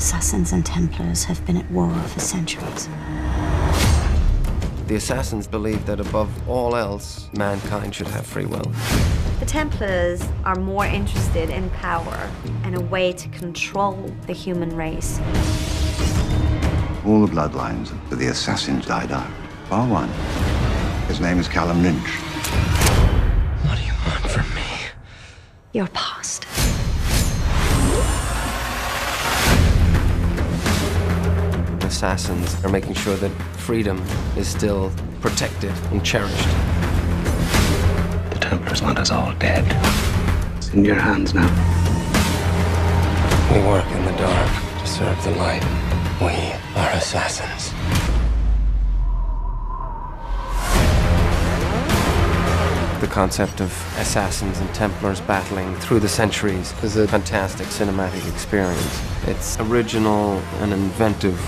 Assassins and Templars have been at war for centuries. The assassins believe that above all else, mankind should have free will. The Templars are more interested in power and a way to control the human race. All the bloodlines of the assassins died out. Bar one. His name is Callum Lynch. Your past. Assassins are making sure that freedom is still protected and cherished. The Templar's want us all dead. It's in your hands now. We work in the dark to serve the light. We are assassins. The concept of assassins and Templars battling through the centuries is a fantastic cinematic experience. It's original and inventive